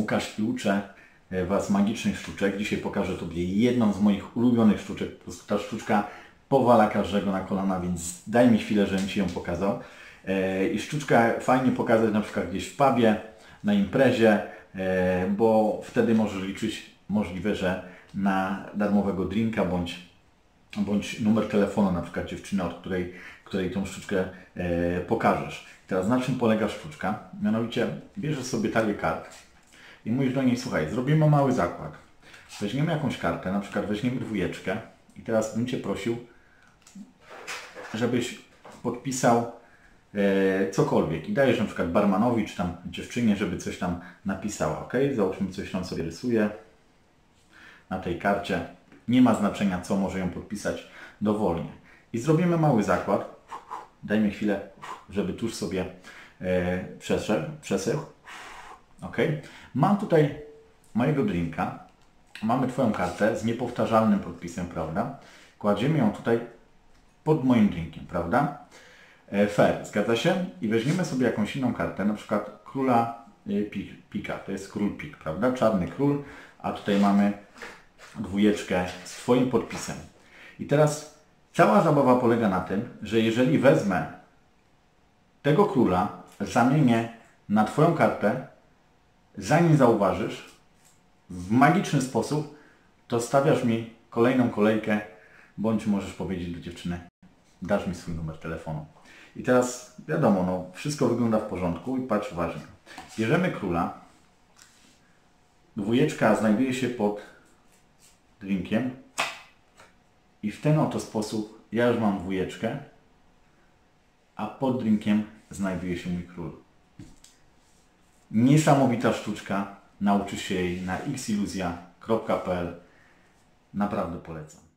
Łukasz i uczę e, Was magicznych sztuczek. Dzisiaj pokażę Tobie jedną z moich ulubionych sztuczek. Po prostu ta sztuczka powala każdego na kolana, więc daj mi chwilę, żebym Ci ją pokazał. E, I sztuczka fajnie pokazać na przykład gdzieś w pubie, na imprezie, e, bo wtedy możesz liczyć możliwe, że na darmowego drinka bądź, bądź numer telefonu na przykład dziewczyny, od której, której tą sztuczkę pokażesz. Teraz na czym polega sztuczka? Mianowicie bierzesz sobie talię kart i mówisz do niej, słuchaj, zrobimy mały zakład. Weźmiemy jakąś kartę, na przykład weźmiemy dwójeczkę i teraz bym Cię prosił, żebyś podpisał e, cokolwiek i dajesz na przykład barmanowi czy tam dziewczynie, żeby coś tam napisała, ok? Załóżmy coś tam sobie rysuje na tej karcie. Nie ma znaczenia co, może ją podpisać dowolnie. I zrobimy mały zakład, Daj mi chwilę, żeby tuż sobie e, przesył. Ok. Mam tutaj mojego drinka. Mamy Twoją kartę z niepowtarzalnym podpisem, prawda? Kładziemy ją tutaj pod moim drinkiem, prawda? E, fair, zgadza się? I weźmiemy sobie jakąś inną kartę, na przykład króla e, pika. To jest król pik, prawda? Czarny król, a tutaj mamy dwójeczkę z Twoim podpisem. I teraz Cała zabawa polega na tym, że jeżeli wezmę tego króla, zamienię na Twoją kartę, zanim zauważysz, w magiczny sposób, to stawiasz mi kolejną kolejkę, bądź możesz powiedzieć do dziewczyny, dasz mi swój numer telefonu. I teraz wiadomo, no, wszystko wygląda w porządku i patrz uważnie. Bierzemy króla, dwójeczka znajduje się pod drinkiem, i w ten oto sposób ja już mam dwójeczkę, a pod drinkiem znajduje się mój król. Niesamowita sztuczka. Nauczy się jej na xiluzja.pl. Naprawdę polecam.